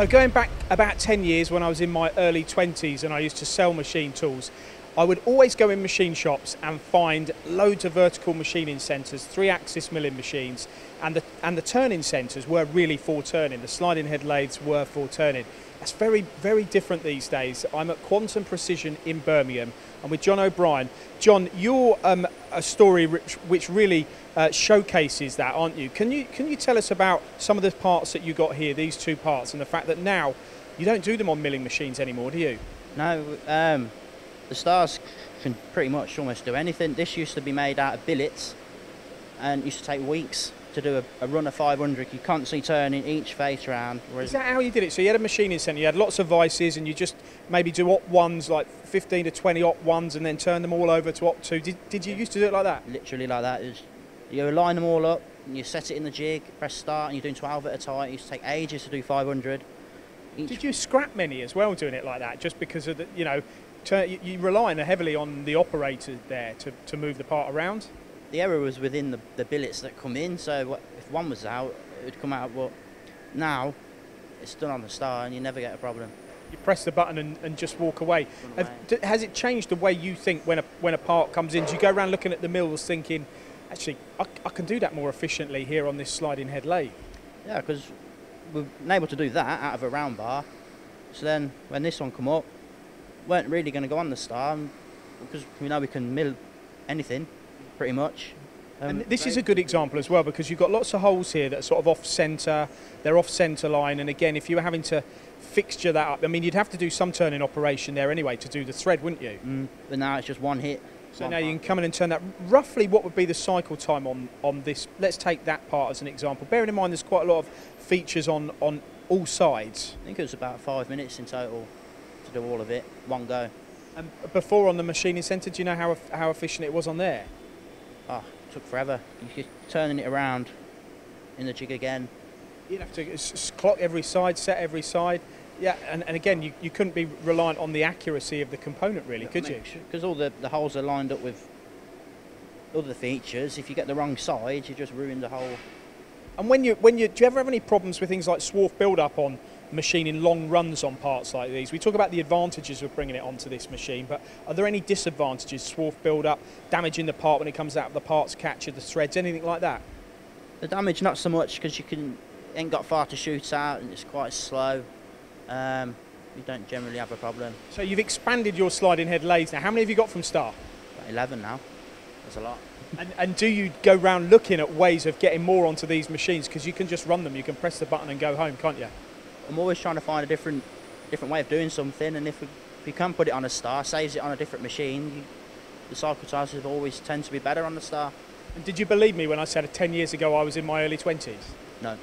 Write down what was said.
So going back about 10 years when I was in my early 20s and I used to sell machine tools, I would always go in machine shops and find loads of vertical machining centres, three-axis milling machines, and the and the turning centres were really for turning. The sliding head lathes were for turning. That's very very different these days. I'm at Quantum Precision in Birmingham. I'm with John O'Brien. John, you're um, a story which, which really uh, showcases that, aren't you? Can you can you tell us about some of the parts that you got here, these two parts, and the fact that now you don't do them on milling machines anymore, do you? No, um, the stars can pretty much almost do anything. This used to be made out of billets and used to take weeks to do a, a run of 500. You constantly turning each face round. Is that how you did it? So you had a machining centre, you had lots of vices, and you just maybe do op ones, like 15 to 20 op ones, and then turn them all over to op two. Did, did you used to do it like that? Literally like that. Is you line them all up, and you set it in the jig, press start, and you're doing 12 at a time. It used to take ages to do 500. Did you scrap many as well doing it like that, just because of the, you know, you, you rely heavily on the operator there to, to move the part around? The error was within the, the billets that come in, so if one was out, it would come out. But now, it's done on the star and you never get a problem. You press the button and, and just walk away. Have, has it changed the way you think when a, when a part comes in? Do you go around looking at the mills thinking, actually, I, I can do that more efficiently here on this sliding head lathe? Yeah, because we've been able to do that out of a round bar. So then when this one come up, we weren't really going to go on the star because we know we can mill anything pretty much. Um, and this is a good example as well because you've got lots of holes here that are sort of off centre, they're off centre line, and again, if you were having to fixture that up, I mean, you'd have to do some turning operation there anyway to do the thread, wouldn't you? Mm, but now it's just one hit. So now you can come in and turn that. Roughly, what would be the cycle time on on this? Let's take that part as an example. Bearing in mind, there's quite a lot of features on on all sides. I think it was about five minutes in total to do all of it, one go. And before on the machining centre, do you know how, how efficient it was on there? Oh, it took forever. You're turning it around in the jig again. You'd have to clock every side, set every side. Yeah, and, and again, you, you couldn't be reliant on the accuracy of the component, really, could you? Because all the, the holes are lined up with other features. If you get the wrong side, you just ruin the whole. And when you when you do you ever have any problems with things like swarf build up on machining long runs on parts like these. We talk about the advantages of bringing it onto this machine, but are there any disadvantages? Swarf build up, damaging the part when it comes out of the parts catcher, the threads, anything like that? The damage not so much because you can ain't got far to shoot out and it's quite slow. Um, you don't generally have a problem. So you've expanded your sliding head lathes now. How many have you got from Star? About 11 now. That's a lot. and, and, do you go around looking at ways of getting more onto these machines? Because you can just run them, you can press the button and go home, can't you? I'm always trying to find a different different way of doing something, and if we, if we can put it on a star, saves it on a different machine, you, the cycle times always tend to be better on the star. And did you believe me when I said 10 years ago I was in my early 20s? No.